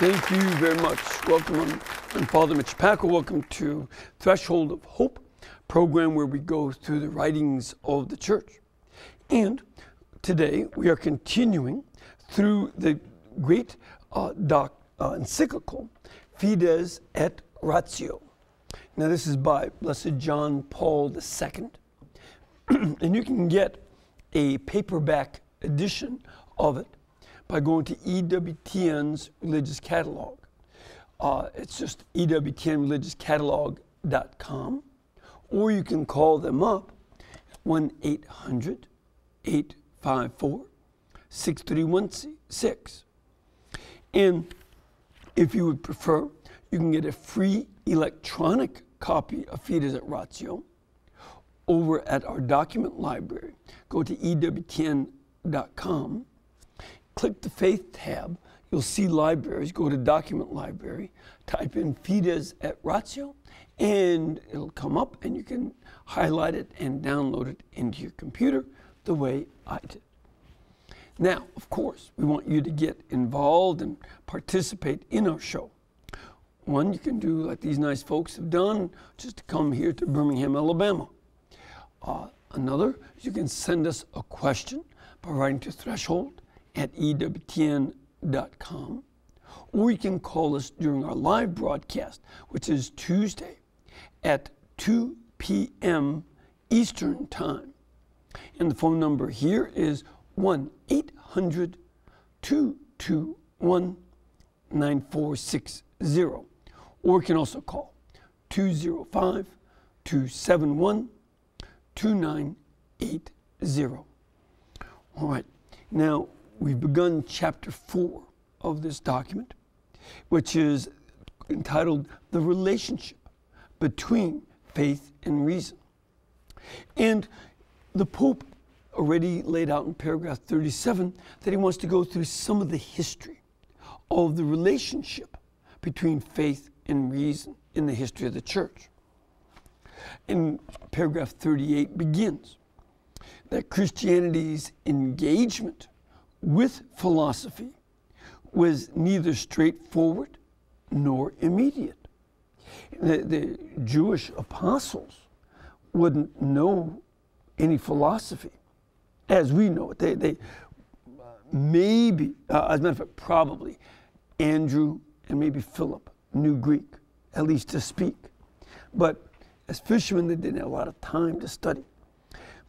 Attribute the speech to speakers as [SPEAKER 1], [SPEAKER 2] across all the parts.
[SPEAKER 1] Thank you. Very much. Welcome. I'm, I'm Father Mitch Pacwa. Welcome to Threshold of Hope, program where we go through the writings of the church. And today we are continuing through the great uh, doc, uh, encyclical Fides et Ratio. Now, this is by Blessed John Paul II. and you can get a paperback edition of it by going to EWTN's religious catalog. Uh, it's just EWTNreligiouscatalog.com, or you can call them up 1 800 854 6316. And if you would prefer, you can get a free electronic copy of Fides et Ratio over at our document library. Go to EWTN.com click the Faith tab. You'll see libraries. Go to Document Library, type in Fides et Ratio, and it'll come up, and you can highlight it and download it into your computer the way I did. Now, of course, we want you to get involved and participate in our show. One, you can do like these nice folks have done, just to come here to Birmingham, Alabama. Uh, another, you can send us a question by writing to Threshold at EWTN.com, or you can call us during our live broadcast, which is Tuesday at 2 p.m. Eastern Time. And the phone number here is 1 800 221 9460. Or you can also call 205 271 2980. All right. Now, we've begun chapter four of this document, which is entitled The Relationship Between Faith and Reason. And the Pope already laid out in paragraph 37 that he wants to go through some of the history of the relationship between faith and reason in the history of the church. And paragraph 38 begins that Christianity's engagement with philosophy was neither straightforward nor immediate. The, the, Jewish apostles wouldn't know any philosophy as we know it. They, they maybe, uh, as a matter of fact, probably Andrew and maybe Philip knew Greek, at least to speak. But as fishermen, they didn't have a lot of time to study.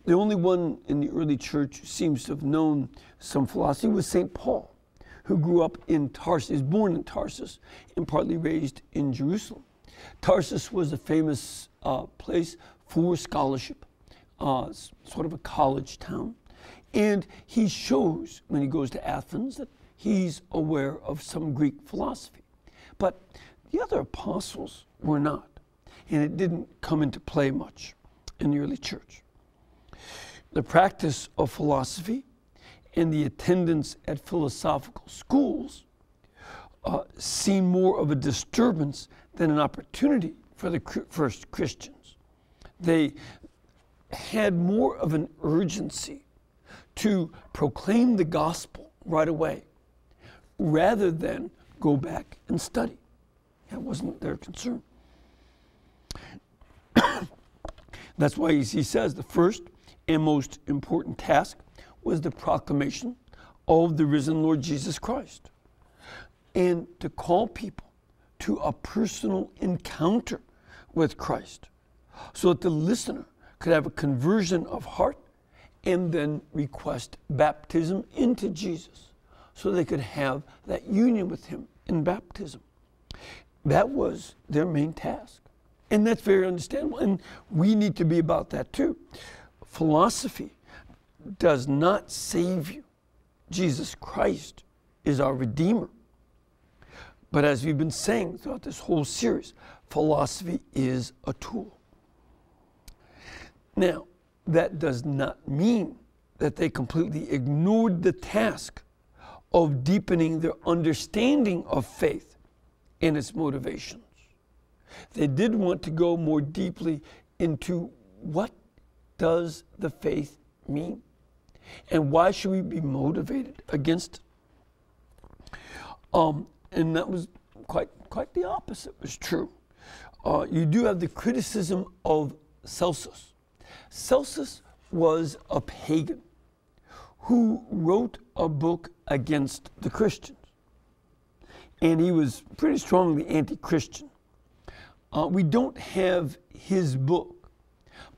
[SPEAKER 1] The only one in the early church who seems to have known some philosophy was St. Paul, who grew up in Tarsus, born in Tarsus and partly raised in Jerusalem. Tarsus was a famous uh, place for scholarship, uh, sort of a college town. And he shows when he goes to Athens that he's aware of some Greek philosophy. But the other apostles were not, and it didn't come into play much in the early church the practice of philosophy and the attendance at philosophical schools uh, seem more of a disturbance than an opportunity for the first Christians. They had more of an urgency to proclaim the gospel right away rather than go back and study. That wasn't their concern. That's why he says the first and most important task was the proclamation of the risen Lord Jesus Christ and to call people to a personal encounter with Christ so that the listener could have a conversion of heart and then request baptism into Jesus so they could have that union with Him in baptism. That was their main task. And that's very understandable. And we need to be about that too philosophy does not save you. Jesus Christ is our Redeemer. But as we've been saying throughout this whole series, philosophy is a tool. Now, that does not mean that they completely ignored the task of deepening their understanding of faith and its motivations. They did want to go more deeply into what does the faith mean? And why should we be motivated against? Um, and that was quite, quite the opposite was true. Uh, you do have the criticism of Celsus. Celsus was a pagan who wrote a book against the Christians. And he was pretty strongly anti Christian. Uh, we don't have his book,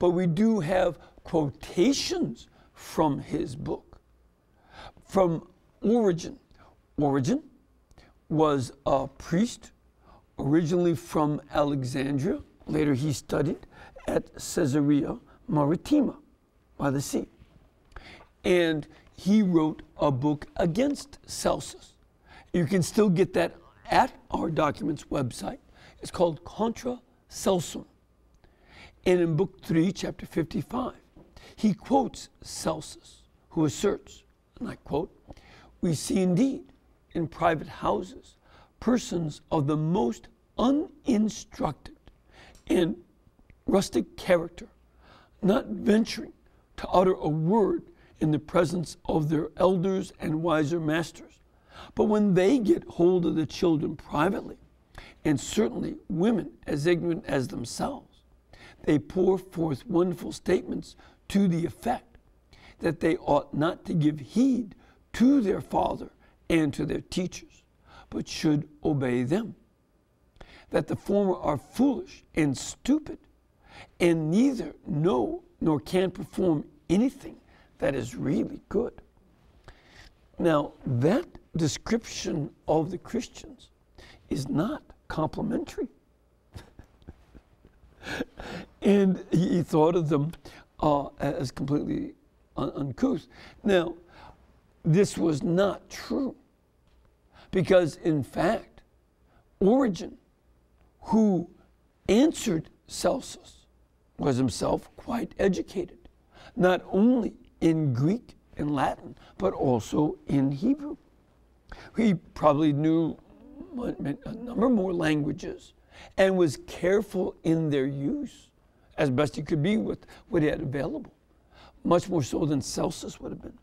[SPEAKER 1] but we do have quotations from his book. From Origen. Origen was a priest originally from Alexandria. Later, he studied at Caesarea Maritima by the sea. And he wrote a book against Celsus. You can still get that at our documents website. It's called Contra Celsum. And in Book 3, Chapter 55, he quotes Celsus, who asserts, and I quote, We see indeed in private houses persons of the most uninstructed and rustic character, not venturing to utter a word in the presence of their elders and wiser masters. But when they get hold of the children privately, and certainly women as ignorant as themselves, they pour forth wonderful statements to the effect that they ought not to give heed to their father and to their teachers but should obey them. That the former are foolish and stupid, and neither know nor can perform anything that is really good. Now, that description of the Christians is not complimentary. and he, thought of them uh, as completely un- uncouth. Now, this was not true. Because in fact, Origen, who answered Celsus, was himself quite educated, not only in Greek and Latin, but also in Hebrew. He probably knew a number more languages and was careful in their use as best he could be with what he had available, much more so than Celsus would have been.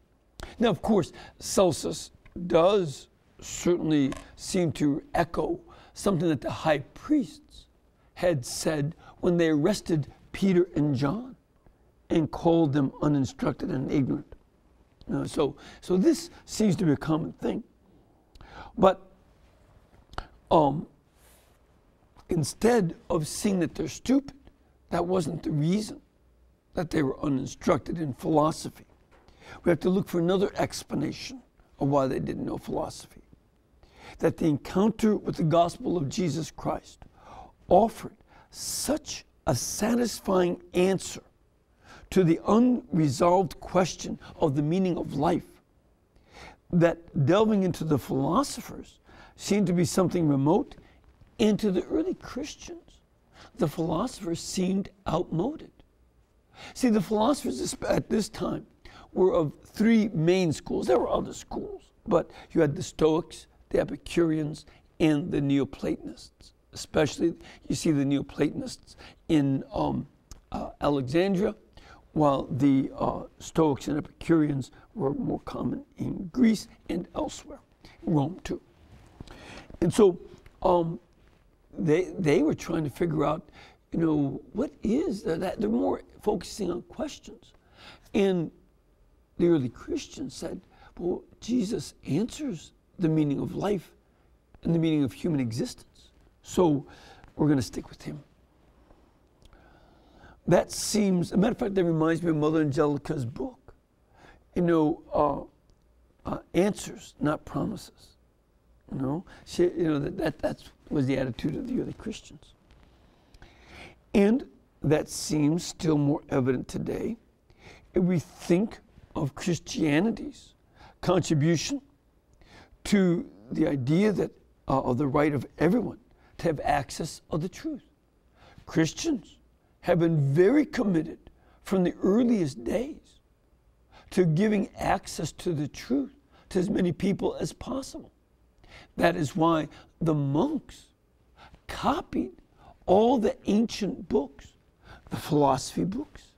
[SPEAKER 1] Now, of course, Celsus does certainly seem to echo something that the high priests had said when they arrested Peter and John and called them uninstructed and ignorant. Uh, so, so this seems to be a common thing. But um, instead of seeing that they're stupid, that wasn't the reason that they were uninstructed in philosophy. We have to look for another explanation of why they didn't know philosophy that the encounter with the gospel of Jesus Christ offered such a satisfying answer to the unresolved question of the meaning of life that delving into the philosophers seemed to be something remote, and to the early Christians, the philosophers seemed outmoded. See, the philosophers at this time were of three main schools. There were other schools, but you had the Stoics, the Epicureans, and the Neoplatonists. Especially, you see the Neoplatonists in um, uh, Alexandria, while the uh, Stoics and Epicureans were more common in Greece and elsewhere, Rome too. And so um, they, they were trying to figure out, you know, what is that? They're more focusing on questions. And the early Christians said, well, Jesus answers the meaning of life and the meaning of human existence. So we're going to stick with him. That seems, a matter of fact, that reminds me of Mother Angelica's book. You know, uh, uh, answers, not promises. Know, she, you know that, that that was the attitude of the early Christians. And that seems still more evident today if we think of Christianity's contribution to the idea that uh, of the right of everyone to have access of the truth. Christians have been very committed from the earliest days to giving access to the truth to as many people as possible. That is why the monks copied all the ancient books, the philosophy books,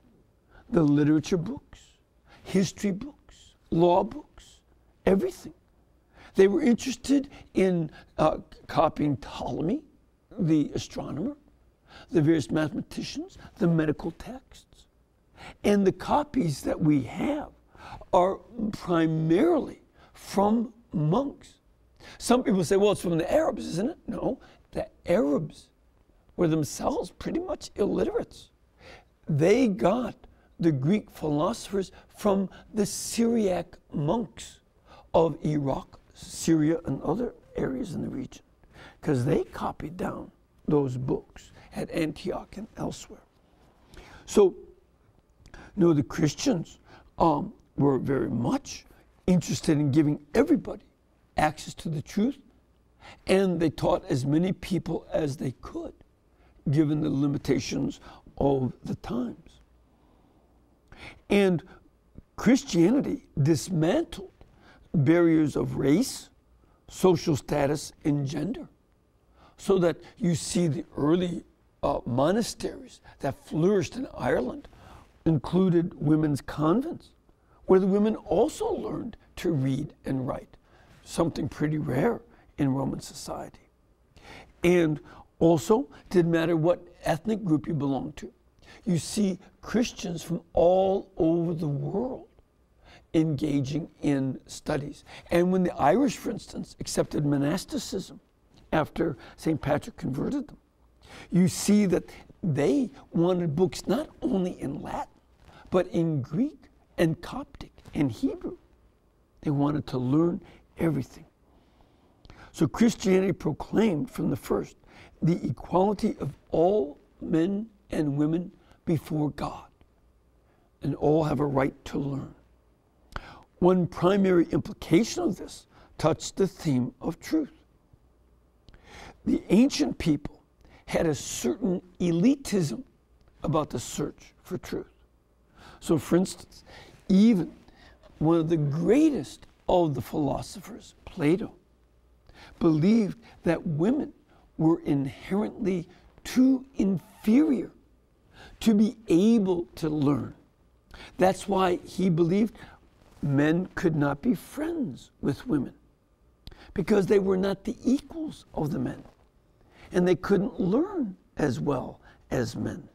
[SPEAKER 1] the literature books, history books, law books, everything They were interested in uh, copying Ptolemy, the astronomer, the various mathematicians, the medical texts. And the copies that we have are primarily from monks. Some people say, well, it's from the Arabs, isn't it? No, the Arabs were themselves pretty much illiterates. They got the Greek philosophers from the Syriac monks of Iraq, Syria, and other areas in the region because they copied down those books at Antioch and elsewhere. So, you know, the Christians um, were very much interested in giving everybody access to the truth, and they taught as many people as they could, given the limitations of the times. And Christianity dismantled barriers of race, social status, and gender. So that you see the early uh, monasteries that flourished in Ireland included women's convents, where the women also learned to read and write, something pretty rare in Roman society. And also, didn't matter what ethnic group you belonged to. You see Christians from all over the world engaging in studies. And when the Irish, for instance, accepted monasticism after St. Patrick converted them, you see that they wanted books not only in Latin, but in Greek and Coptic and Hebrew. They wanted to learn everything. So Christianity proclaimed from the first the equality of all men and women before God, and all have a right to learn. One primary implication of this touched the theme of truth. The ancient people had a certain elitism about the search for truth. So, for instance, even one of the greatest of the philosophers, Plato, believed that women were inherently too inferior to be able to learn. That's why he believed men could not be friends with women because they were not the equals of the men and they couldn't learn as well as men.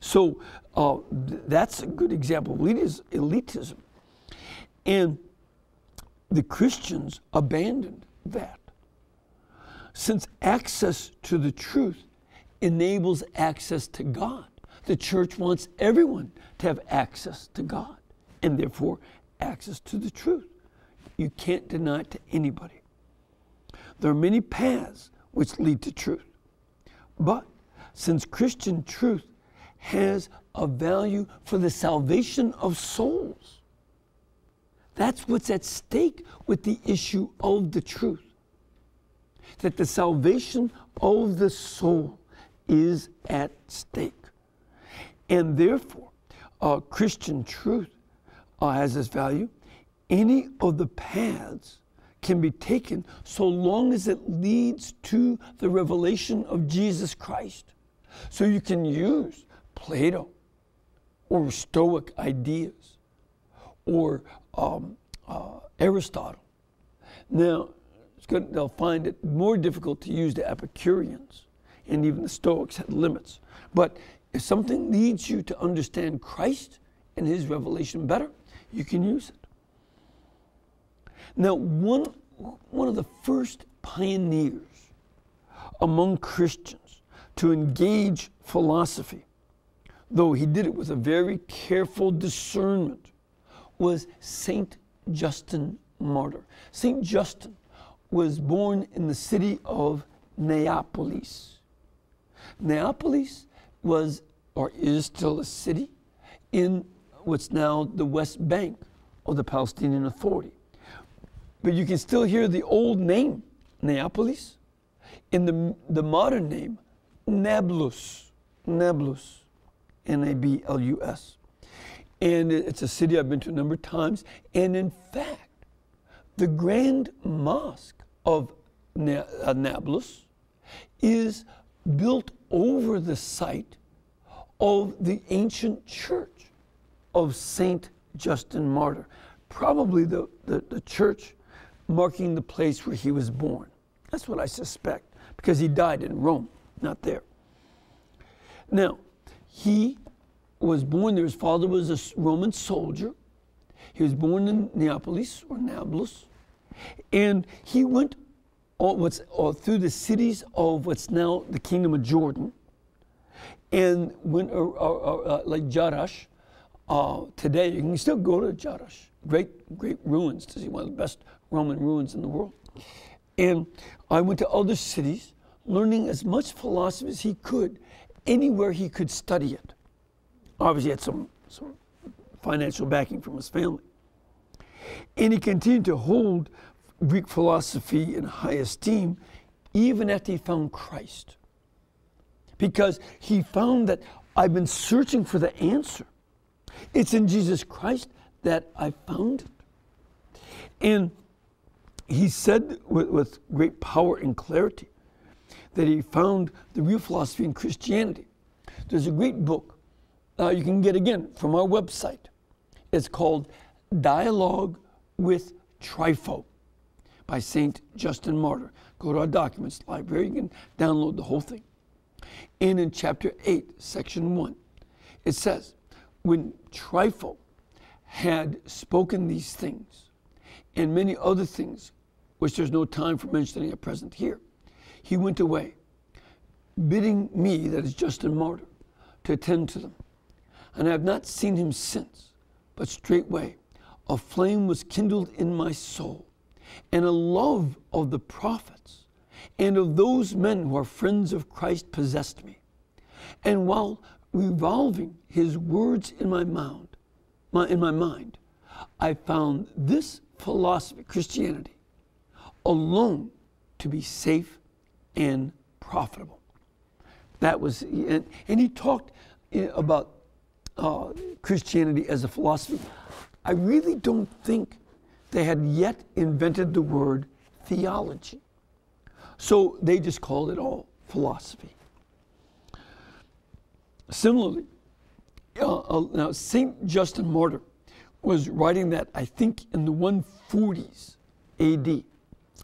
[SPEAKER 1] So uh, that's a good example of elitism. And the Christians abandoned that. Since access to the truth enables access to God, the church wants everyone to have access to God and therefore access to the truth. You can't deny it to anybody. There are many paths which lead to truth. But since Christian truth has a value for the salvation of souls, that's what's at stake with the issue of the truth. That the salvation of the soul is at stake. And therefore, uh, Christian truth uh, has this value. Any of the paths can be taken so long as it leads to the revelation of Jesus Christ. So you can use Plato or Stoic ideas or um, uh, Aristotle. Now, they'll find it more difficult to use the Epicureans, and even the Stoics had limits. But if something leads you to understand Christ and his revelation better, you can use it. Now, one, one of the first pioneers among Christians to engage philosophy, though he did it with a very careful discernment, was Saint Justin Martyr. Saint Justin was born in the city of Neapolis. Neapolis was or is still a city in what's now the West Bank of the Palestinian Authority. But you can still hear the old name, Neapolis, in the, the modern name, Nablus. Nablus. N A B L U S. And it's a city I've been to a number of times. And in fact, the Grand Mosque of Nablus is built over the site of the ancient church of Saint Justin Martyr. Probably the, the, the church marking the place where he was born. That's what I suspect, because he died in Rome, not there. Now, he was born there. His father was a Roman soldier. He was born in Neapolis or Nablus. And he went all, what's, all through the cities of what's now the kingdom of Jordan and went uh, uh, uh, like Jerash. Uh, today, you can still go to Jerash. Great, great ruins to see one of the best Roman ruins in the world. And I went to other cities, learning as much philosophy as he could, anywhere he could study it. Obviously, had some, some financial backing from his family. And he continued to hold Greek philosophy in high esteem even after he found Christ. Because he found that I've been searching for the answer. It's in Jesus Christ that I found it. And he said with, with great power and clarity that he found the real philosophy in Christianity. There's a great book uh, you can get again from our website. It's called Dialogue with Trypho by St. Justin Martyr. Go to our documents library, you can download the whole thing. And in chapter 8, section 1, it says, When Trypho had spoken these things and many other things, which there's no time for mentioning at present here, he went away, bidding me, that is Justin Martyr, to attend to them. And I have not seen him since, but straightway a flame was kindled in my soul and a love of the prophets and of those men who are friends of Christ possessed me. And while revolving his words in my mind, my, in my mind, I found this philosophy, Christianity, alone to be safe and profitable. That was, and, and he talked eh, about uh, Christianity as a philosophy. I really don't think they had yet invented the word theology. So they just called it all philosophy. Similarly, uh, uh, now St. Justin Martyr was writing that, I think, in the 140s AD.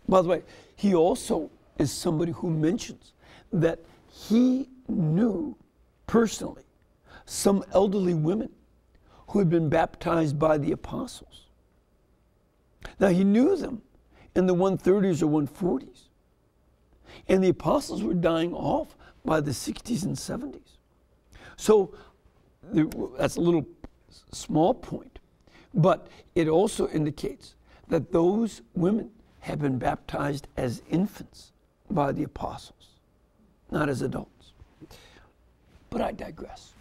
[SPEAKER 1] By the way, he also is somebody who mentions that he knew personally some elderly women who had been baptized by the apostles. Now, he knew them in the 130s or 140s. And the apostles were dying off by the 60s and 70s. So that's a little small point, but it also indicates that those women had been baptized as infants by the apostles, not as adults. But I digress.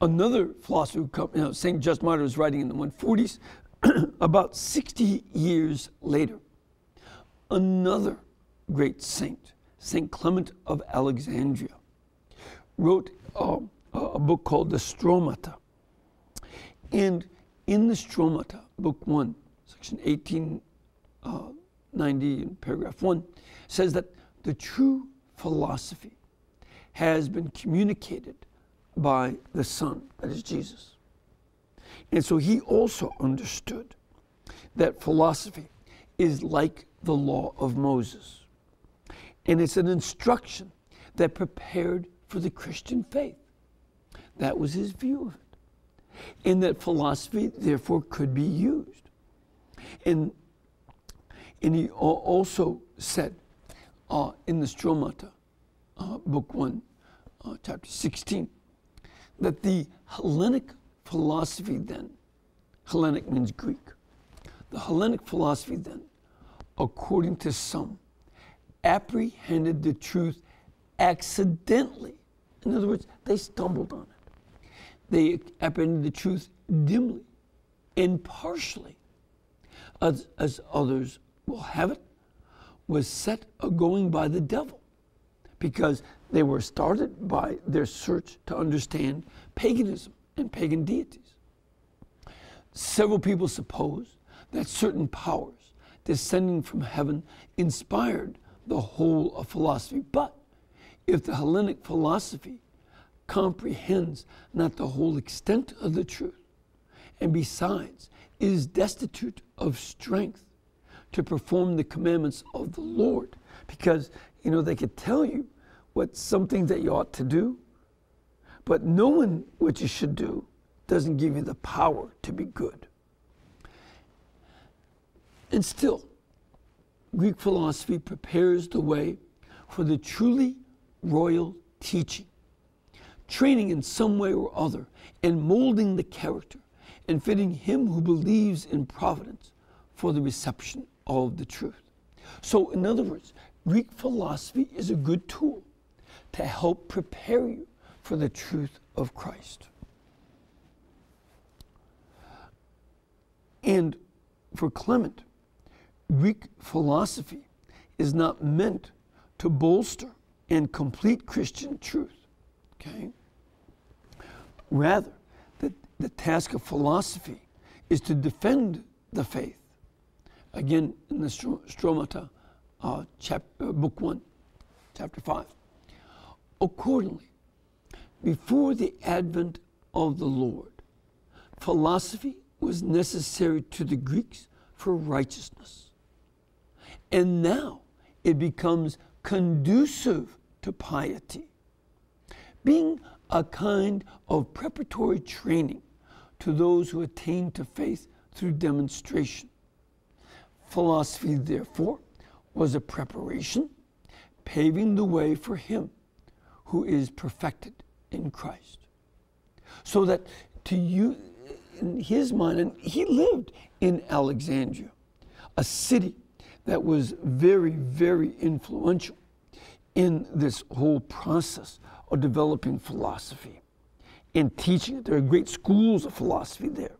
[SPEAKER 1] Another philosopher, you know, St. Just Martyr was writing in the 140s, about 60 years later, another great saint, St. Clement of Alexandria, wrote uh, a book called the Stromata. And in the Stromata, book one, section 1890 uh, paragraph one, says that the true philosophy has been communicated by the Son, that is Jesus. And so he also understood that philosophy is like the law of Moses. And it's an instruction that prepared for the Christian faith. That was his view of it. And that philosophy, therefore, could be used. And, and he also said uh, in the Stromata, uh, Book 1, uh, chapter 16, that the Hellenic philosophy then, Hellenic means Greek, the Hellenic philosophy then, according to some, apprehended the truth accidentally. In other words, they stumbled on it. They apprehended the truth dimly and partially, as, as others will have it, was set a going by the devil because they were started by their search to understand paganism and pagan deities. Several people suppose that certain powers descending from heaven inspired the whole of philosophy. But if the Hellenic philosophy comprehends not the whole extent of the truth, and besides is destitute of strength to perform the commandments of the Lord because, you know, they could tell you what something that you ought to do, but knowing what you should do doesn't give you the power to be good. And still, Greek philosophy prepares the way for the truly royal teaching, training in some way or other, and molding the character and fitting him who believes in providence for the reception of the truth. So, in other words, Greek philosophy is a good tool to help prepare you for the truth of Christ. And for Clement, Greek philosophy is not meant to bolster and complete Christian truth. Okay? Rather, the, the task of philosophy is to defend the faith. Again, in the Stromata, uh, uh, book 1, chapter 5. Accordingly, before the advent of the Lord, philosophy was necessary to the Greeks for righteousness. And now it becomes conducive to piety, being a kind of preparatory training to those who attain to faith through demonstration. Philosophy, therefore, was a preparation, paving the way for him who is perfected in Christ. So that to you, in his mind, and he lived in Alexandria, a city that was very, very influential in this whole process of developing philosophy and teaching it. There are great schools of philosophy there.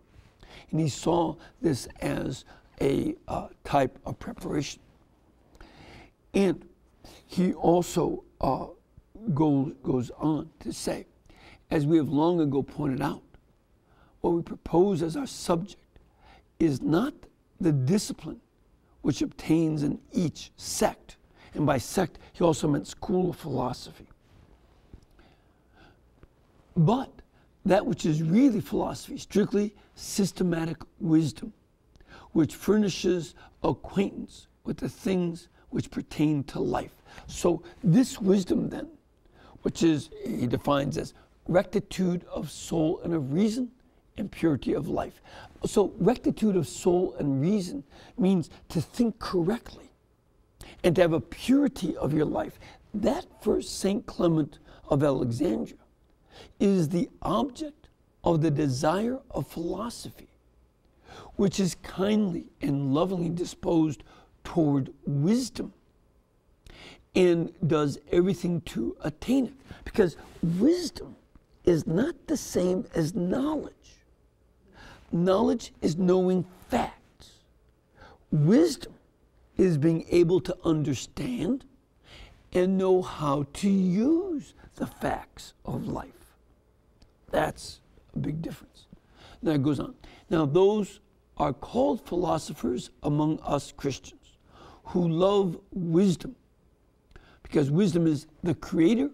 [SPEAKER 1] And he saw this as a uh, type of preparation. And he also uh, goes, goes on to say, as we have long ago pointed out, what we propose as our subject is not the discipline which obtains in each sect. And by sect, he also meant school of philosophy. But that which is really philosophy, strictly systematic wisdom, which furnishes acquaintance with the things which pertain to life. So, this wisdom, then, which is, he defines as rectitude of soul and of reason and purity of life. So, rectitude of soul and reason means to think correctly and to have a purity of your life. That, for St. Clement of Alexandria, is the object of the desire of philosophy, which is kindly and lovingly disposed toward wisdom and does everything to attain it. Because wisdom is not the same as knowledge. Knowledge is knowing facts. Wisdom is being able to understand and know how to use the facts of life. That's a big difference. Now it goes on. Now, those are called philosophers among us Christians who love wisdom because wisdom is the creator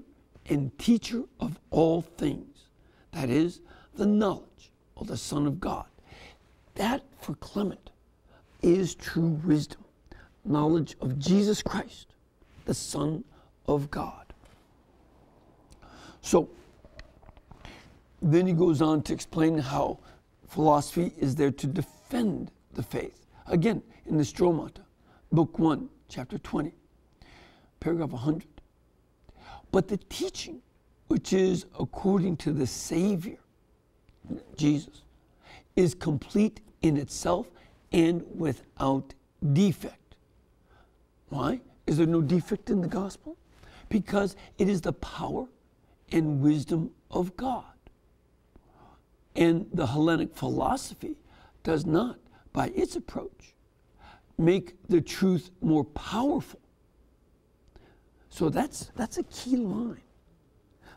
[SPEAKER 1] and teacher of all things. That is, the knowledge of the Son of God. That, for Clement, is true wisdom knowledge of Jesus Christ, the Son of God. So, then he goes on to explain how philosophy is there to defend the faith. Again, in the Stromata, Book 1, Chapter 20, paragraph 100. But the teaching, which is according to the Savior, Jesus, is complete in itself and without defect. Why? Is there no defect in the gospel? Because it is the power and wisdom of God. And the Hellenic philosophy does not, by its approach, make the truth more powerful. So that's, that's a key line.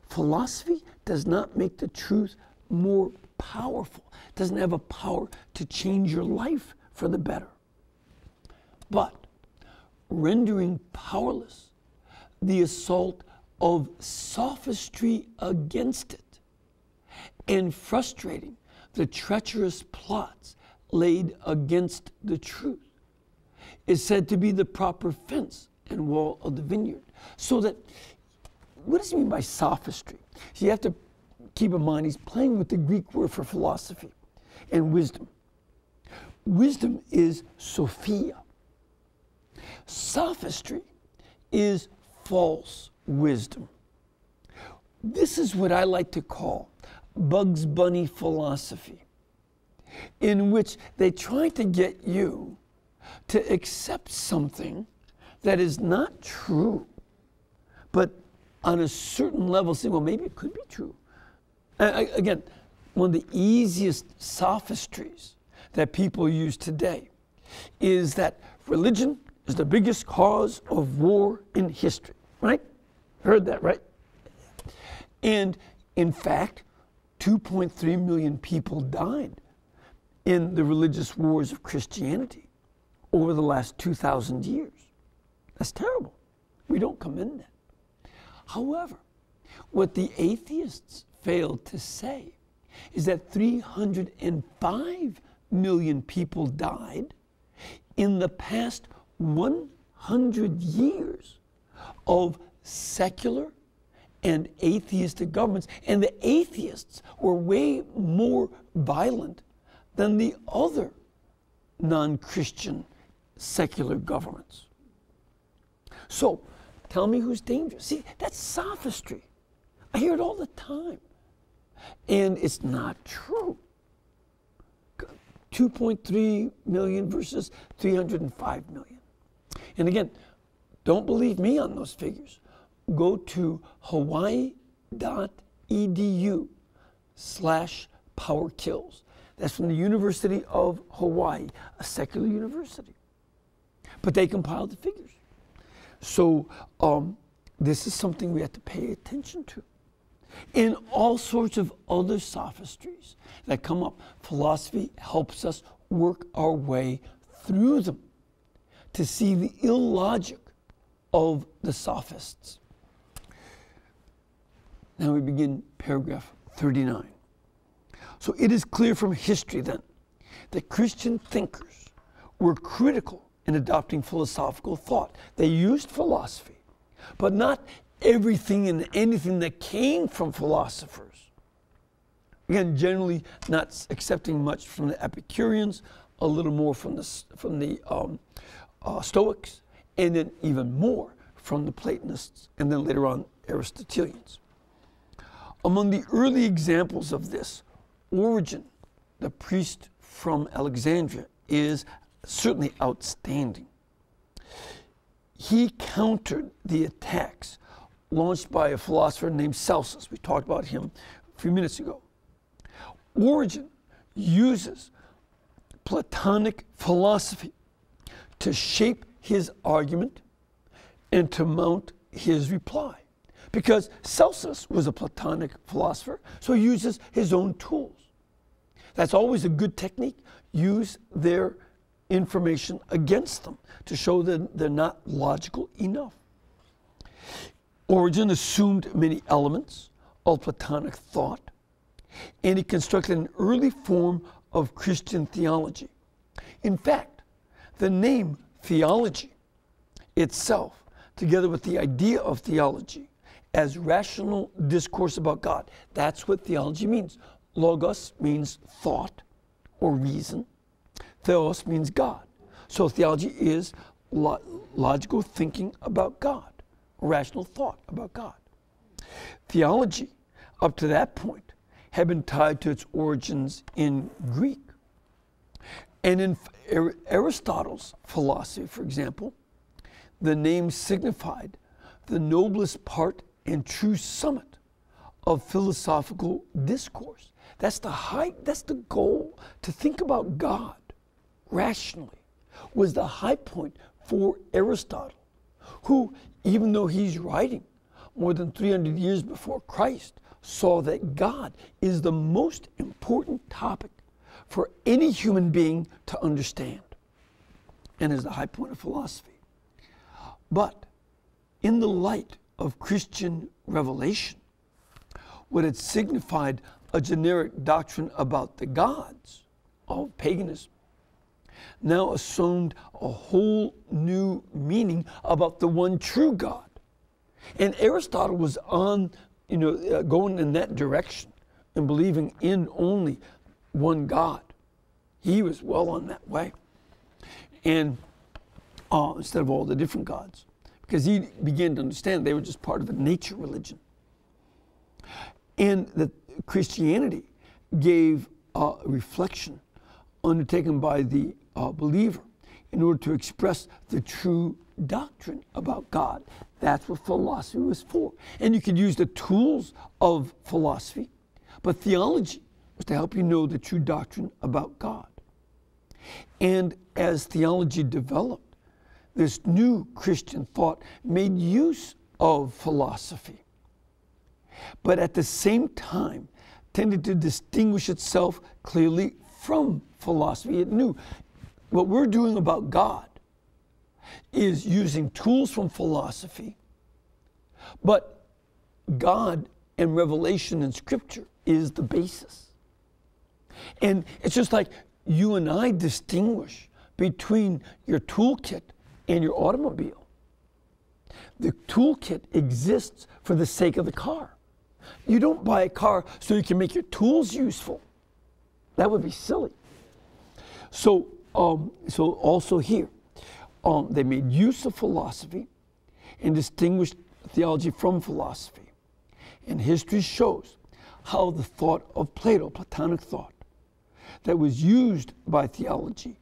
[SPEAKER 1] Philosophy does not make the truth more powerful, it doesn't have a power to change your life for the better. But rendering powerless the assault of sophistry against it and frustrating the treacherous plots laid against the truth is said to be the proper fence and wall of the vineyard. So that, what does he mean by sophistry? So you have to keep in mind he's playing with the Greek word for philosophy and wisdom. Wisdom is Sophia. Sophistry is false wisdom. This is what I like to call Bugs Bunny philosophy, in which they try to get you to accept something that is not true, but on a certain level saying, well, maybe it could be true. again, one of the easiest sophistries that people use today is that religion is the biggest cause of war in history, right? Heard that, right? And in fact, 2.3 million people died in the religious wars of Christianity over the last 2,000 years. That's terrible. We don't commend that. However, what the atheists failed to say is that 305 million people died in the past 100 years of secular and atheistic governments. And the atheists were way more violent than the other non Christian secular governments. So tell me who's dangerous. See, that's sophistry. I hear it all the time. And it's not true. 2.3 million versus 305 million. And again, don't believe me on those figures. Go to hawaii.edu slash power kills. That's from the University of Hawaii, a secular university. But they compiled the figures. So um, this is something we have to pay attention to. In all sorts of other sophistries that come up, philosophy helps us work our way through them to see the illogic of the sophists. Now we begin paragraph 39. So it is clear from history then that Christian thinkers were critical in adopting philosophical thought. They used philosophy, but not everything and anything that came from philosophers. Again, generally not accepting much from the Epicureans, a little more from the, from the um, uh, Stoics, and then even more from the Platonists, and then later on Aristotelians. Among the early examples of this, Origen, the priest from Alexandria, is certainly outstanding. He countered the attacks launched by a philosopher named Celsus. We talked about him a few minutes ago. Origen uses Platonic philosophy to shape his argument and to mount his reply. Because Celsus was a Platonic philosopher, so he uses his own tools. That's always a good technique. Use their information against them to show that they're not logical enough. Origen assumed many elements of Platonic thought, and he constructed an early form of Christian theology. In fact, the name theology itself, together with the idea of theology as rational discourse about God, that's what theology means. Logos means thought or reason. Theos means God. So theology is lo- logical thinking about God, rational thought about God. Theology, up to that point, had been tied to its origins in Greek. And in Aristotle's philosophy, for example, the name signified the noblest part and true summit of philosophical discourse. That's the height, that's the goal, to think about God rationally, was the high point for Aristotle, who, even though he's writing more than 300 years before Christ, saw that God is the most important topic for any human being to understand and is the high point of philosophy. But in the light of Christian revelation, what it signified a generic doctrine about the gods of paganism now assumed a whole new meaning about the one true God. And Aristotle was on, you know, uh, going in that direction and believing in only one God. He was well on that way. And uh, instead of all the different gods, because he began to understand they were just part of a nature religion. And that Christianity gave a reflection undertaken by the uh, believer in order to express the true doctrine about God. That's what philosophy was for. And you could use the tools of philosophy, but theology was to help you know the true doctrine about God. And as theology developed, this new Christian thought made use of philosophy, but at the same time tended to distinguish itself clearly from philosophy. It knew what we're doing about God is using tools from philosophy, but God and revelation and Scripture is the basis. And it's just like you and I distinguish between your toolkit and your automobile. The toolkit exists for the sake of the car. You don't buy a car so you can make your tools useful. That would be silly. So, um, so also here, um, they made use of philosophy and distinguished theology from philosophy. And history shows how the thought of Plato, Platonic thought, that was used by theology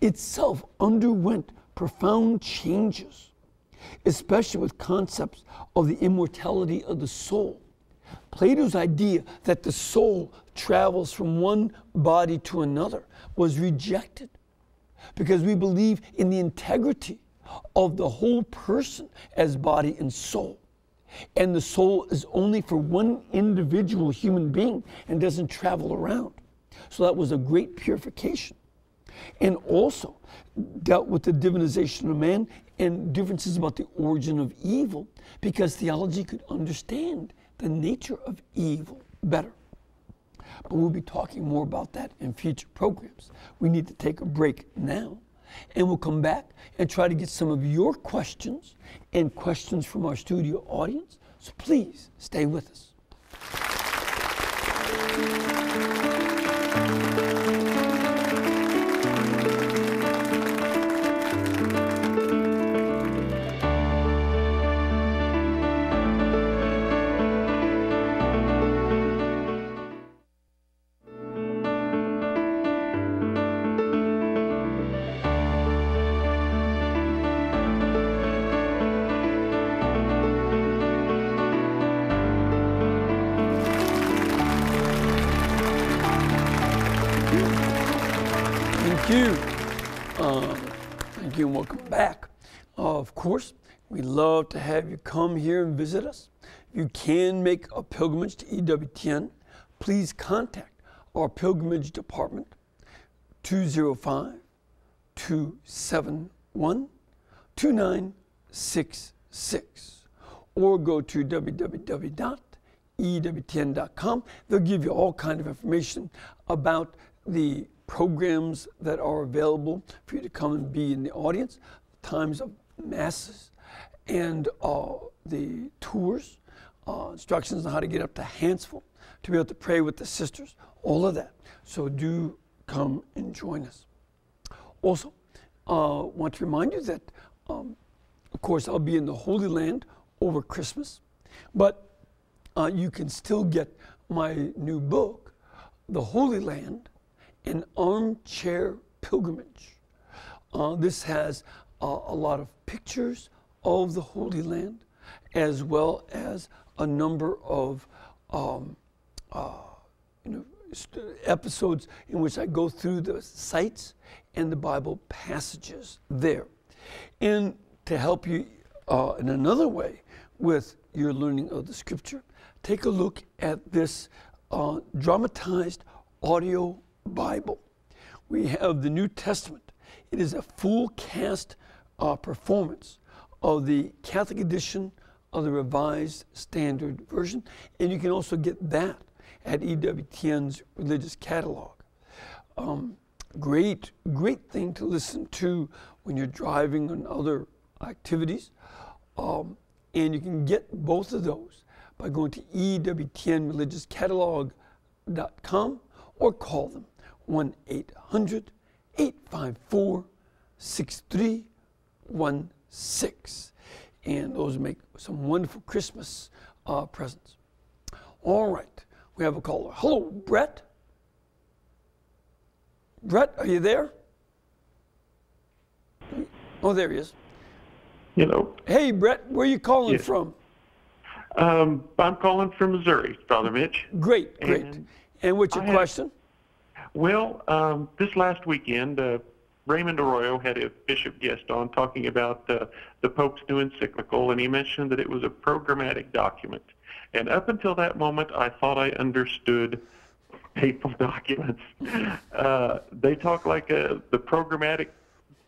[SPEAKER 1] itself underwent profound changes, especially with concepts of the immortality of the soul. Plato's idea that the soul travels from one body to another was rejected because we believe in the integrity of the whole person as body and soul. And the soul is only for one individual human being and doesn't travel around. So that was a great purification. And also dealt with the divinization of man and differences about the origin of evil because theology could understand the nature of evil better. But we'll be talking more about that in future programs. We need to take a break now, and we'll come back and try to get some of your questions and questions from our studio audience. So please stay with us. Course, we'd love to have you come here and visit us. If you can make a pilgrimage to EWTN, please contact our pilgrimage department 205 271 2966 or go to www.ewtn.com. They'll give you all kind of information about the programs that are available for you to come and be in the audience, times of masses and uh, the tours, uh, instructions on how to get up to Hanceville to be able to pray with the sisters, all of that. So do come and join us. Also, uh, want to remind you that, um, of course, I'll be in the Holy Land over Christmas, but uh, you can still get my new book, The Holy Land, an armchair pilgrimage. Uh, this has uh, a lot of pictures of the Holy Land, as well as a number of um, uh, you know, episodes in which I go through the sites and the Bible passages there. And to help you uh, in another way with your learning of the Scripture, take a look at this uh, dramatized audio Bible. We have the New Testament. It is a full cast uh, performance of the Catholic edition of the Revised Standard Version. And you can also get that at EWTN's religious catalog. Um, great, great thing to listen to when you're driving and other activities. Um, and you can get both of those by going to EWTNReligiousCatalog.com or call them 1 800 854 6316. And those make some wonderful Christmas uh, presents. All right, we have a caller. Hello, Brett. Brett, are you there? Oh, there he is.
[SPEAKER 2] Hello.
[SPEAKER 1] Hey, Brett, where are you calling
[SPEAKER 2] Yes.
[SPEAKER 1] from?
[SPEAKER 2] Um, I'm calling from Missouri, Father Mitch.
[SPEAKER 1] Great, great. And,
[SPEAKER 2] And
[SPEAKER 1] what's your
[SPEAKER 2] I
[SPEAKER 1] question?
[SPEAKER 2] Well, um, this last weekend, uh, Raymond Arroyo had a bishop guest on talking about uh, the Pope's new encyclical, and he mentioned that it was a programmatic document. And up until that moment, I thought I understood papal documents. Uh, they talk like uh the programmatic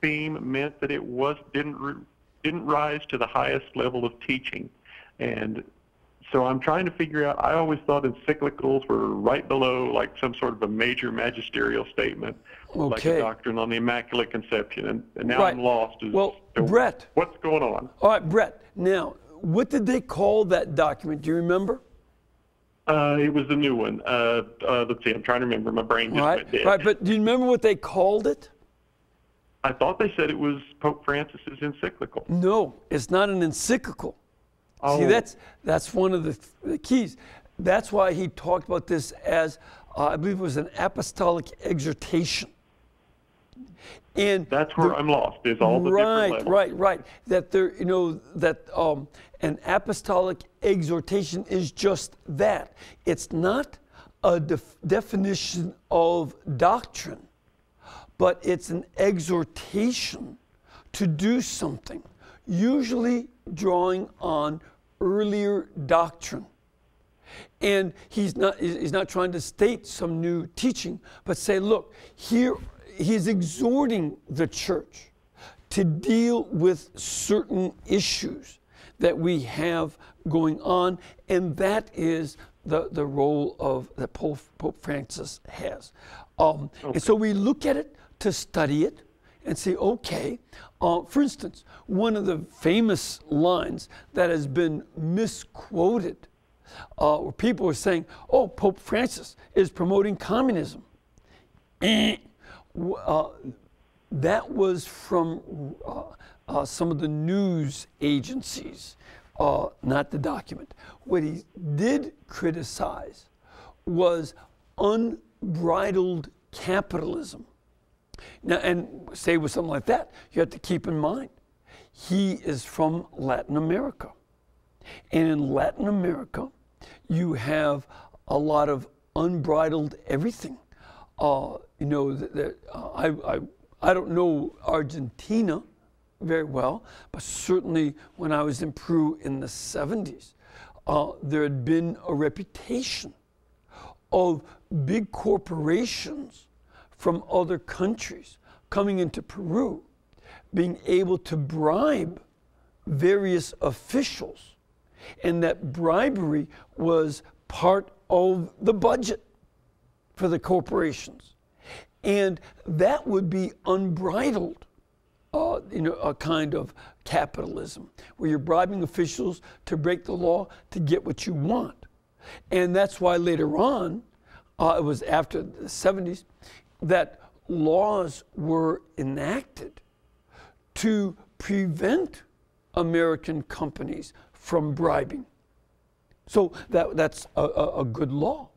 [SPEAKER 2] theme meant that it was didn't didn't rise to the highest level of teaching, and so I'm trying to figure out. I always thought encyclicals were right below, like some sort of a major magisterial statement, like a doctrine on the Immaculate Conception, and, and now
[SPEAKER 1] Right.
[SPEAKER 2] I'm lost. As
[SPEAKER 1] Well,
[SPEAKER 2] to
[SPEAKER 1] Brett.
[SPEAKER 2] what's going on?
[SPEAKER 1] All right, Brett. Now, what did they call that document? Do you remember?
[SPEAKER 2] Uh, it was the new one. Uh, uh, let's see. I'm trying to remember. My brain just
[SPEAKER 1] Right,
[SPEAKER 2] went dead.
[SPEAKER 1] right. But do you remember what they called it?
[SPEAKER 2] I thought they said it was Pope Francis's encyclical.
[SPEAKER 1] No, it's not an encyclical. See,
[SPEAKER 2] Oh.
[SPEAKER 1] that's that's one of the, the keys. That's why he talked about this as, uh, I believe it was an apostolic exhortation. And
[SPEAKER 2] That's where
[SPEAKER 1] the-
[SPEAKER 2] I'm lost. Is all the
[SPEAKER 1] right,
[SPEAKER 2] different
[SPEAKER 1] right, right. That there, you know, that um, an apostolic exhortation is just that. It's not a def- definition of doctrine, but it's an exhortation to do something, usually drawing on earlier doctrine. And he's not, he's not trying to state some new teaching, but say, look, here he's exhorting the church to deal with certain issues that we have going on, and that is the, the role of that Pope, Pope Francis has. Um, And so we look at it to study it and say, okay, uh, for instance, one of the famous lines that has been misquoted uh, where people are saying, oh, Pope Francis is promoting communism. Eh. Uh, that was from uh, uh, some of the news agencies, uh, not the document. What he did criticize was unbridled capitalism. Now, and say with something like that, you have to keep in mind, he is from Latin America. And in Latin America, you have a lot of unbridled everything. Uh, you know, uh, I, I, I don't know Argentina very well, but certainly when I was in Peru in the 70s, uh, there had been a reputation of big corporations from other countries coming into Peru, being able to bribe various officials, and that bribery was part of the budget for the corporations. And that would be unbridled, uh, you know, a kind of capitalism where you're bribing officials to break the law to get what you want. And that's why later on, uh, it was after the 70s, that laws were enacted to prevent American companies from bribing. So that, that's a, a, a good law.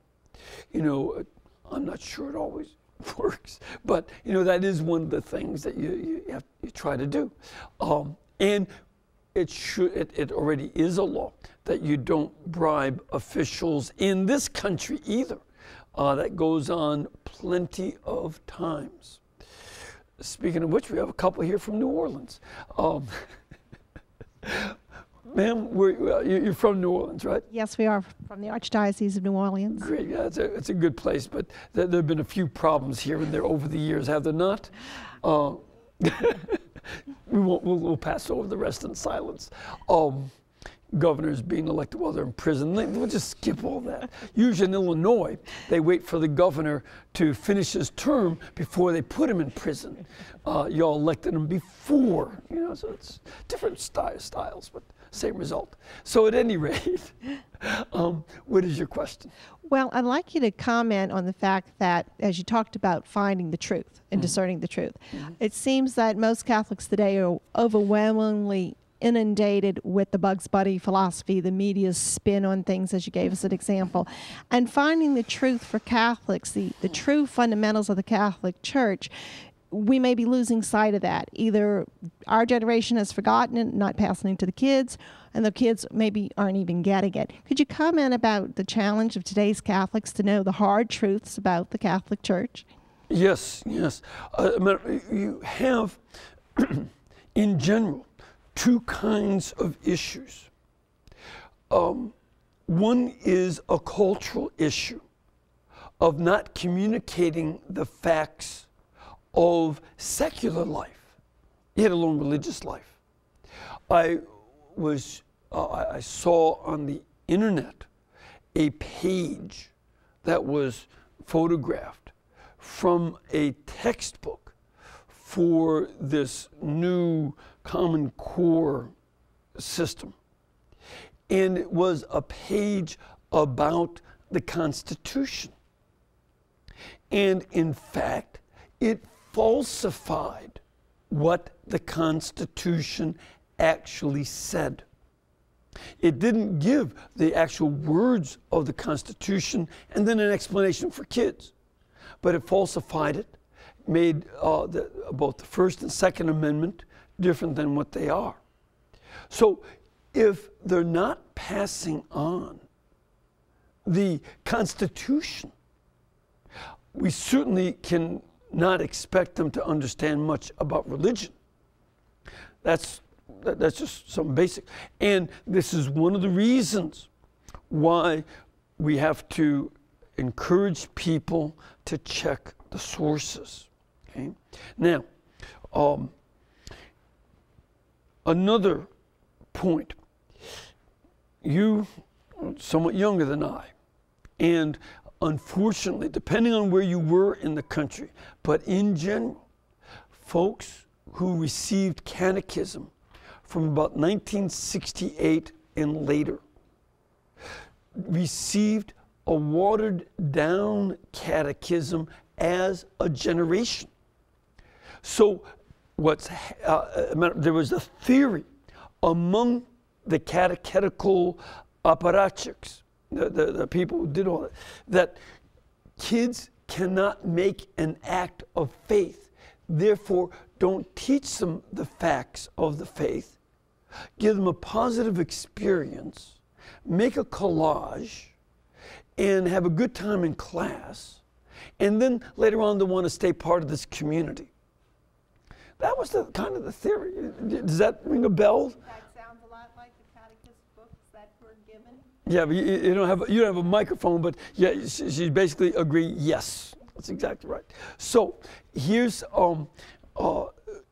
[SPEAKER 1] You know, I'm not sure it always works, but you know that is one of the things that you you, have, you try to do, um, and it should it, it already is a law that you don't bribe officials in this country either. Uh, that goes on plenty of times. Speaking of which, we have a couple here from New Orleans. Um, ma'am, we're, uh, you- you're from New Orleans, right?
[SPEAKER 3] Yes, we are from the Archdiocese of New Orleans.
[SPEAKER 1] Great, yeah, it's a, it's a good place, but there, there have been a few problems here and there over the years, have there not? Uh, we won't, we'll, we'll pass over the rest in silence. Um, governors being elected while they're in prison. We'll just skip all that. Usually in Illinois, they wait for the governor to finish his term before they put him in prison. Uh, y'all elected him before, you know, so it's different style, styles, but same result. So at any rate, um, what is your question?
[SPEAKER 3] Well, I'd like you to comment on the fact that, as you talked about finding the truth and mm-hmm. discerning the truth, mm-hmm. it seems that most Catholics today are overwhelmingly inundated with the Bugs Bunny philosophy, the media's spin on things, as you gave us an example, and finding the truth for Catholics, the, the true fundamentals of the Catholic Church. We may be losing sight of that. Either our generation has forgotten it, not passing it to the kids, and the kids maybe aren't even getting it. Could you comment about the challenge of today's Catholics to know the hard truths about the Catholic Church?
[SPEAKER 1] Yes, yes. Uh, you have, in general, two kinds of issues. Um, one is a cultural issue of not communicating the facts of secular life, yet alone religious life. I was, uh, I saw on the internet a page that was photographed from a textbook for this new Common Core system. And it was a page about the Constitution. And in fact, it falsified what the Constitution actually said. It didn't give the actual words of the Constitution and then an explanation for kids, but it falsified it, made uh, the, both the First and Second Amendment different than what they are. So if they're not passing on the Constitution, we certainly can not expect them to understand much about religion. That's, that's just some basic. And this is one of the reasons why we have to encourage people to check the sources. Okay? Now, um, Another point you are somewhat younger than I, and unfortunately, depending on where you were in the country, but in general, folks who received catechism from about 1968 and later received a watered down catechism as a generation. So what's uh, there was a theory among the catechetical apparatchiks, the, the, the people who did all that, that kids cannot make an act of faith. Therefore, don't teach them the facts of the faith. Give them a positive experience, make a collage, and have a good time in class. And then later on, they want to stay part of this community. That was the kind of the theory. Does that ring a bell?
[SPEAKER 3] That sounds a lot like the catechist books that were given.
[SPEAKER 1] Yeah, but you, you don't have you don't have a microphone, but yeah, she, she basically agreed. Yes, that's exactly right. So here's um, uh,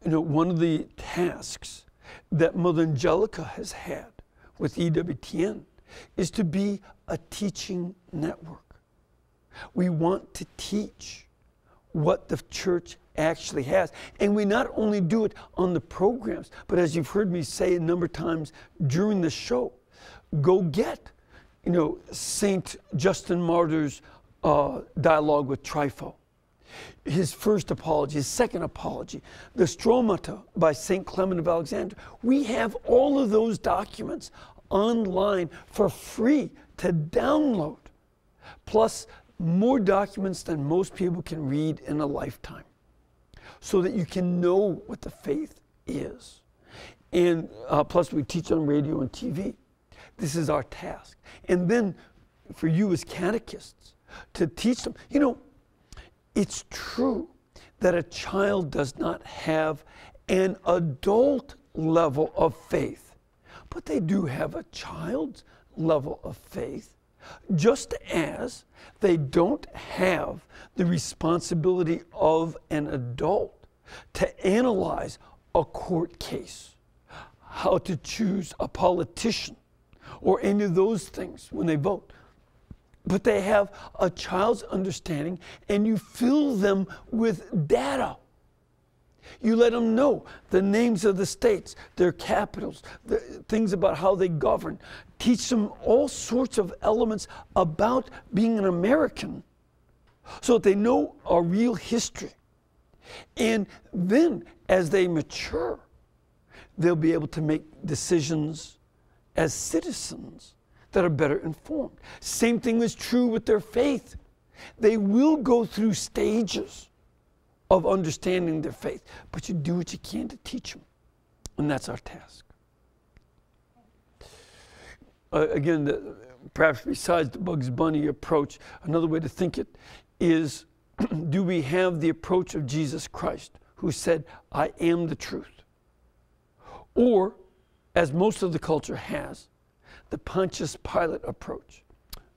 [SPEAKER 1] you know one of the tasks that Mother Angelica has had with EWTN is to be a teaching network. We want to teach what the church actually has. And we not only do it on the programs, but as you've heard me say a number of times during the show, go get, you know, Saint Justin Martyr's uh, dialogue with Trypho, his first apology, his second apology, the Stromata by Saint Clement of Alexandria. We have all of those documents online for free to download, plus more documents than most people can read in a lifetime so that you can know what the faith is. And uh, plus, we teach on radio and TV. This is our task. And then for you as catechists to teach them, you know, it's true that a child does not have an adult level of faith, but they do have a child's level of faith just as they don't have the responsibility of an adult to analyze a court case, how to choose a politician, or any of those things when they vote. But they have a child's understanding, and you fill them with data. You let them know the names of the states, their capitals, the things about how they govern. Teach them all sorts of elements about being an American so that they know our real history. And then as they mature, they'll be able to make decisions as citizens that are better informed. Same thing is true with their faith. They will go through stages of understanding their faith, but you do what you can to teach them. And that's our task. Uh, again, the, perhaps besides the Bugs Bunny approach, another way to think it is do we have the approach of Jesus Christ, who said, I am the truth? Or, as most of the culture has, the Pontius Pilate approach,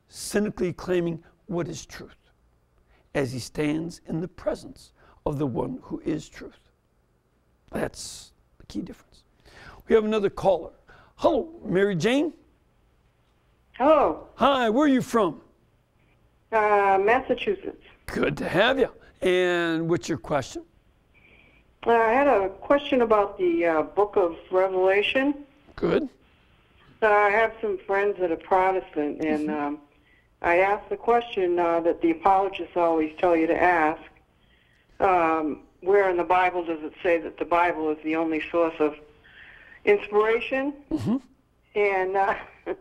[SPEAKER 1] cynically claiming what is truth as he stands in the presence of the one who is truth. That's the key difference. We have another caller. Hello, Mary Jane.
[SPEAKER 4] Hello,
[SPEAKER 1] Hi, where are you from?
[SPEAKER 4] uh, Massachusetts.
[SPEAKER 1] Good to have you. And what's your question?
[SPEAKER 4] Uh, I had a question about the uh, Book of Revelation.
[SPEAKER 1] Good.
[SPEAKER 4] Uh, I have some friends that are Protestant, and um, I asked the question uh, that the apologists always tell you to ask. Um, where in the Bible does it say that the Bible is the only source of inspiration? And uh,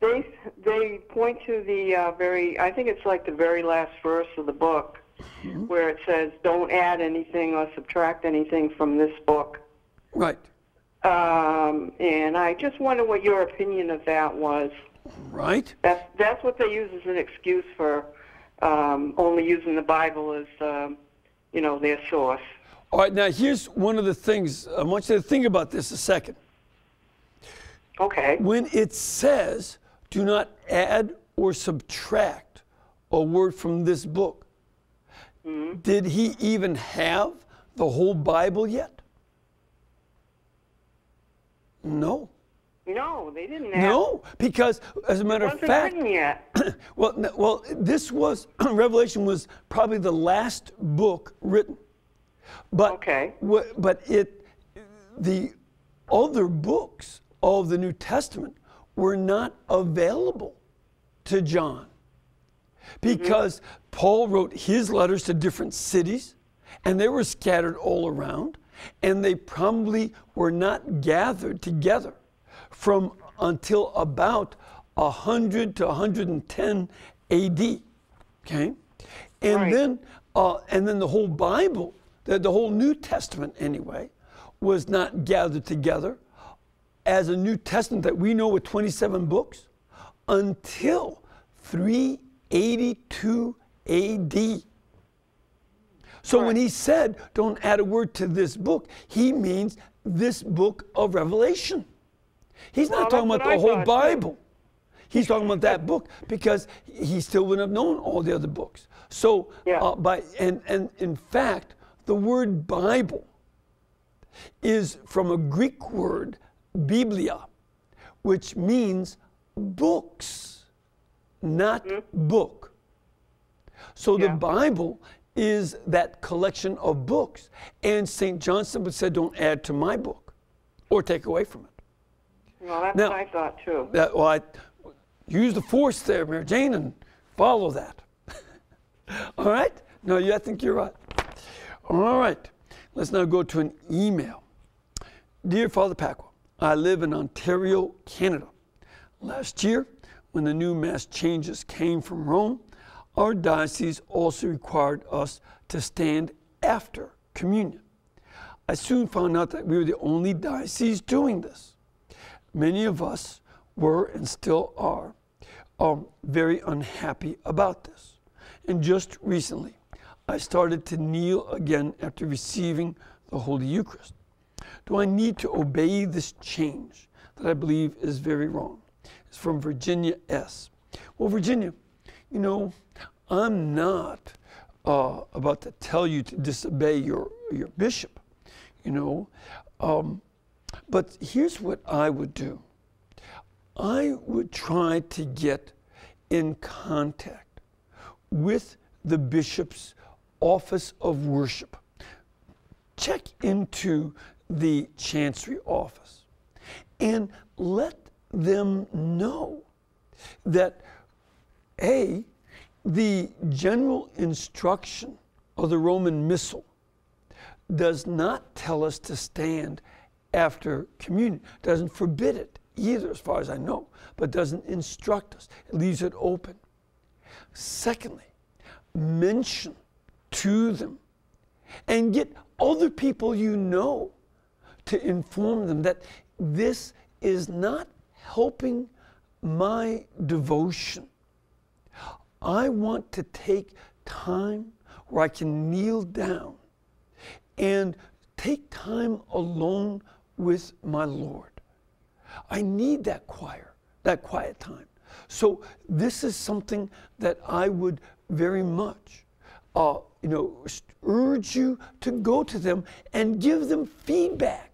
[SPEAKER 4] they they point to the uh, very I think it's like the very last verse of the book where it says, "Don't add anything or subtract anything from this book."
[SPEAKER 1] Right.
[SPEAKER 4] Um, and I just wonder what your opinion of that was.
[SPEAKER 1] Right.
[SPEAKER 4] That's that's what they use as an excuse for um, only using the Bible as um, you know their source.
[SPEAKER 1] All right, now here's one of the things. I want you to think about this a second.
[SPEAKER 4] Okay.
[SPEAKER 1] When it says, do not add or subtract a word from this book, mm-hmm. did he even have the whole Bible yet? No.
[SPEAKER 4] No, they didn't have.
[SPEAKER 1] No, because as a matter of fact,
[SPEAKER 4] written yet.
[SPEAKER 1] well, well, this was Revelation was probably the last book written, but
[SPEAKER 4] Okay.
[SPEAKER 1] wha- but it the other books of the New Testament were not available to John because Paul wrote his letters to different cities, and they were scattered all around, and they probably were not gathered together from until about 100 to 110 AD. Okay, and
[SPEAKER 4] Right.
[SPEAKER 1] then uh, and then the whole Bible, the, the whole New Testament anyway, was not gathered together as a New Testament that we know with 27 books until 382 AD. So when he said, don't add a word to this book, he means this book of Revelation. He's not
[SPEAKER 4] Well,
[SPEAKER 1] talking about the
[SPEAKER 4] I
[SPEAKER 1] whole
[SPEAKER 4] thought.
[SPEAKER 1] Bible. He's talking about that book because he still wouldn't have known all the other books. So,
[SPEAKER 4] Yeah.
[SPEAKER 1] uh, by and and in fact, the word Bible is from a Greek word, biblia, which means books, not hmm? book. So the Bible is that collection of books. And St. John simply said, don't add to my book or take away from it.
[SPEAKER 4] Well, that's
[SPEAKER 1] Now-
[SPEAKER 4] what I thought too.
[SPEAKER 1] That, well, I use the force there, Mary Jane, and follow that. All right? No, you, I think you're right. All right. Let's now go to an email. Dear Father Pacwa, I live in Ontario, Canada. Last year, when the new mass changes came from Rome, our diocese also required us to stand after communion. I soon found out that we were the only diocese doing this. Many of us were and still are um, very unhappy about this. And just recently, I started to kneel again after receiving the Holy Eucharist. Do I need to obey this change that I believe is very wrong? It's from Virginia S. Well, Virginia, you know, I'm not uh, about to tell you to disobey your, your bishop, you know. Um, but here's what I would do I would try to get in contact with the bishop's office of worship. Check into the chancery office and let them know that A, the general instruction of the Roman Missal does not tell us to stand after communion, doesn't forbid it either, as far as I know, but doesn't instruct us. It leaves it open. Secondly, mention to them and get other people you know to inform them that this is not helping my devotion. I want to take time where I can kneel down and take time alone with my Lord. I need that choir, that quiet time. So this is something that I would very much, uh, you know, urge you to go to them and give them feedback,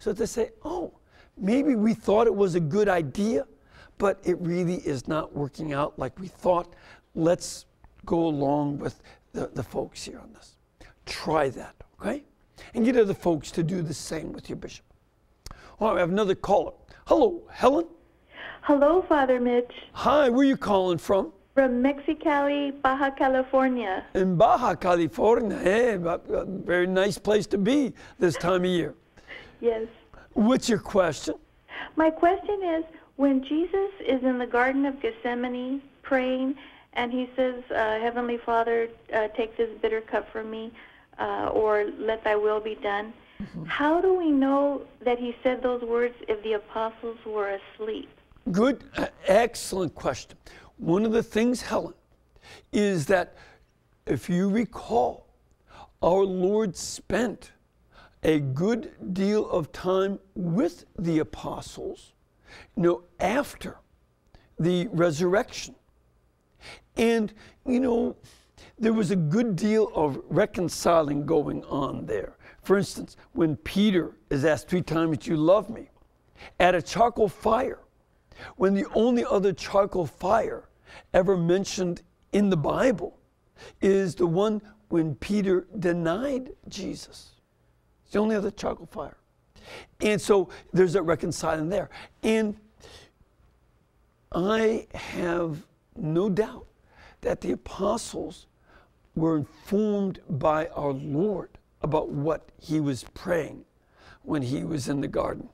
[SPEAKER 1] so to say, "Oh, maybe we thought it was a good idea, but it really is not working out like we thought. Let's go along with the, the folks here on this. Try that, okay? And get other folks to do the same with your bishop. All right, we have another caller. Hello, Helen.
[SPEAKER 5] Hello, Father Mitch.
[SPEAKER 1] Hi, where are you calling from?
[SPEAKER 5] From Mexicali, Baja California.
[SPEAKER 1] In Baja California. Eh, hey, a uh, very nice place to be this time of year.
[SPEAKER 5] Yes.
[SPEAKER 1] What's your question?
[SPEAKER 5] My question is when Jesus is in the Garden of Gethsemane praying, and he says, uh, Heavenly Father, uh, take this bitter cup from me, uh, or let thy will be done. Mm-hmm. How do we know that he said those words if the apostles were asleep?
[SPEAKER 1] Good, uh, excellent question. One of the things, Helen, is that if you recall, our Lord spent a good deal of time with the apostles, you know, after the resurrection. And, you know, there was a good deal of reconciling going on there. For instance, when Peter is asked three times, You love me, at a charcoal fire, when the only other charcoal fire ever mentioned in the Bible is the one when Peter denied Jesus. It's the only other charcoal fire. And so there's that reconciling there. And I have no doubt that the apostles were informed by our Lord about what he was praying when he was in the garden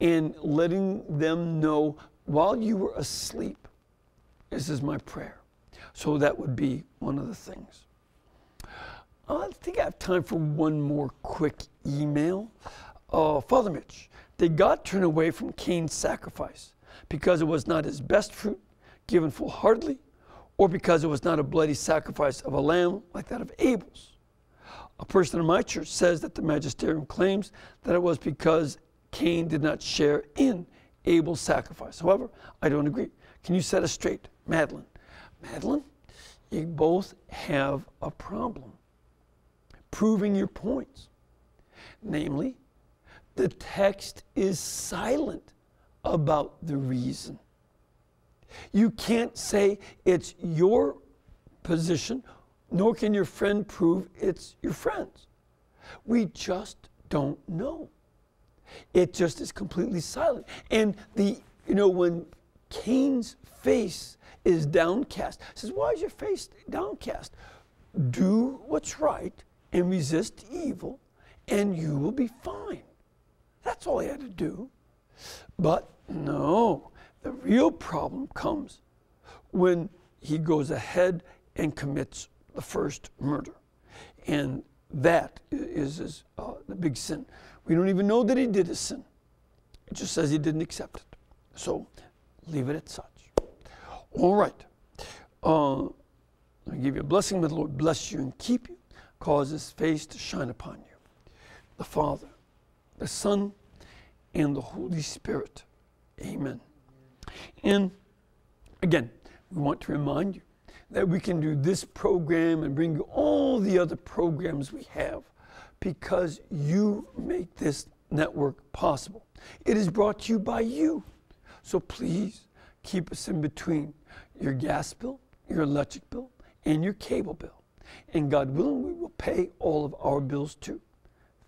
[SPEAKER 1] and letting them know while you were asleep, this is my prayer. So that would be one of the things. I think I have time for one more quick email. Uh, Father Mitch, did God turn away from Cain's sacrifice because it was not his best fruit given full heartedly, or because it was not a bloody sacrifice of a lamb like that of Abel's? A person in my church says that the magisterium claims that it was because Cain did not share in Abel's sacrifice. However, I don't agree. Can you set us straight, Madeline? Madeline, you both have a problem proving your points. Namely, the text is silent about the reason. You can't say it's your position nor can your friend prove it's your friend's. We just don't know. It just is completely silent. And the, you know, when Cain's face is downcast, says, Why is your face downcast? Do what's right and resist evil, and you will be fine. That's all he had to do. But no, the real problem comes when he goes ahead and commits the first murder. And that is, is uh, the big sin. We don't even know that he did a sin. It just says he didn't accept it. So leave it at such. All right. Uh, I give you a blessing. May the Lord bless you and keep you, cause his face to shine upon you. The Father, the Son, and the Holy Spirit. Amen. And again, we want to remind you that we can do this program and bring you all the other programs we have because you make this network possible. It is brought to you by you. So please keep us in between your gas bill, your electric bill, and your cable bill. And God willing, we will pay all of our bills too.